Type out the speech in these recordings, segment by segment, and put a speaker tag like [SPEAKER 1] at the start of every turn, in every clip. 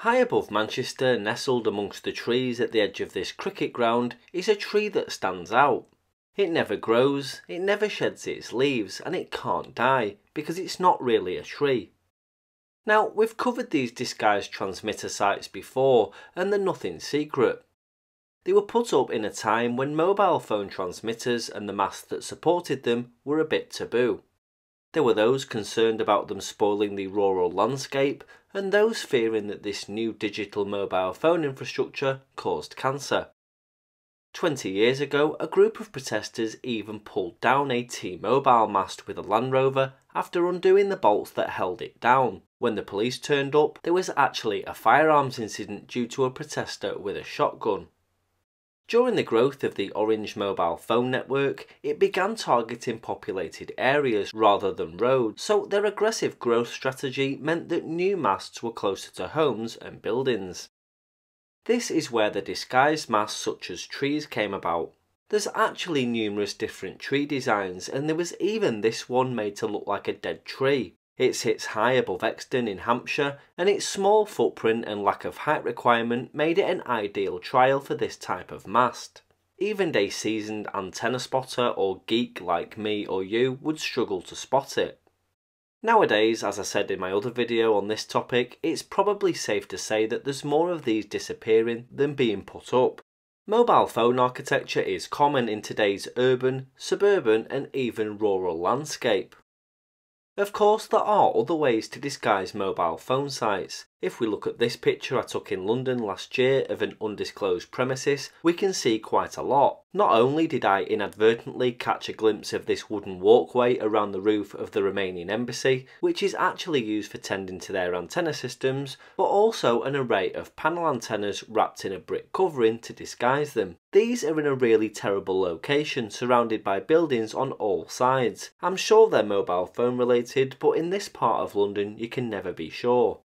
[SPEAKER 1] High above Manchester, nestled amongst the trees at the edge of this cricket ground, is a tree that stands out. It never grows, it never sheds its leaves, and it can't die, because it's not really a tree. Now, we've covered these disguised transmitter sites before, and they're nothing secret. They were put up in a time when mobile phone transmitters and the masts that supported them were a bit taboo. There were those concerned about them spoiling the rural landscape, and those fearing that this new digital mobile phone infrastructure caused cancer. Twenty years ago, a group of protesters even pulled down a T-Mobile mast with a Land Rover after undoing the bolts that held it down. When the police turned up, there was actually a firearms incident due to a protester with a shotgun. During the growth of the Orange mobile phone network, it began targeting populated areas rather than roads, so their aggressive growth strategy meant that new masts were closer to homes and buildings. This is where the disguised masts such as trees came about. There's actually numerous different tree designs and there was even this one made to look like a dead tree. It sits high above Exton in Hampshire and its small footprint and lack of height requirement made it an ideal trial for this type of mast. Even a seasoned antenna spotter or geek like me or you would struggle to spot it. Nowadays, as I said in my other video on this topic, it's probably safe to say that there's more of these disappearing than being put up. Mobile phone architecture is common in today's urban, suburban and even rural landscape. Of course, there are other ways to disguise mobile phone sites. If we look at this picture I took in London last year of an undisclosed premises, we can see quite a lot. Not only did I inadvertently catch a glimpse of this wooden walkway around the roof of the Romanian embassy, which is actually used for tending to their antenna systems, but also an array of panel antennas wrapped in a brick covering to disguise them. These are in a really terrible location, surrounded by buildings on all sides. I'm sure they're mobile phone related, but in this part of London you can never be sure.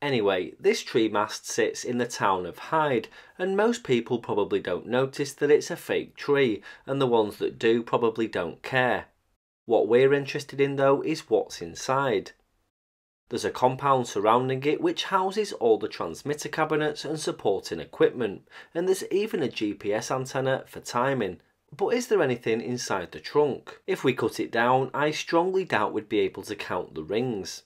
[SPEAKER 1] Anyway, this tree mast sits in the town of Hyde, and most people probably don't notice that it's a fake tree, and the ones that do probably don't care. What we're interested in though is what's inside. There's a compound surrounding it which houses all the transmitter cabinets and supporting equipment, and there's even a GPS antenna for timing. But is there anything inside the trunk? If we cut it down, I strongly doubt we'd be able to count the rings.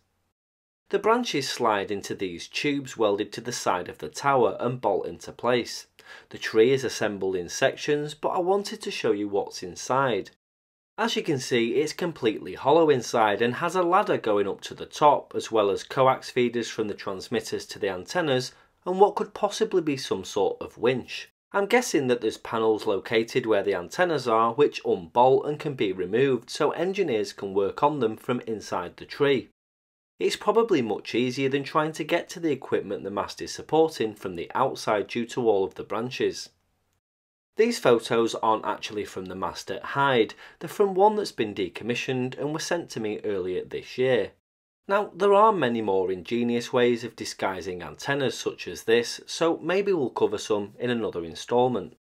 [SPEAKER 1] The branches slide into these tubes welded to the side of the tower and bolt into place. The tree is assembled in sections, but I wanted to show you what's inside. As you can see, it's completely hollow inside and has a ladder going up to the top, as well as coax feeders from the transmitters to the antennas, and what could possibly be some sort of winch. I'm guessing that there's panels located where the antennas are which unbolt and can be removed so engineers can work on them from inside the tree. It's probably much easier than trying to get to the equipment the mast is supporting from the outside due to all of the branches. These photos aren't actually from the mast at Hyde, they're from one that's been decommissioned and were sent to me earlier this year. Now, there are many more ingenious ways of disguising antennas such as this, so maybe we'll cover some in another instalment.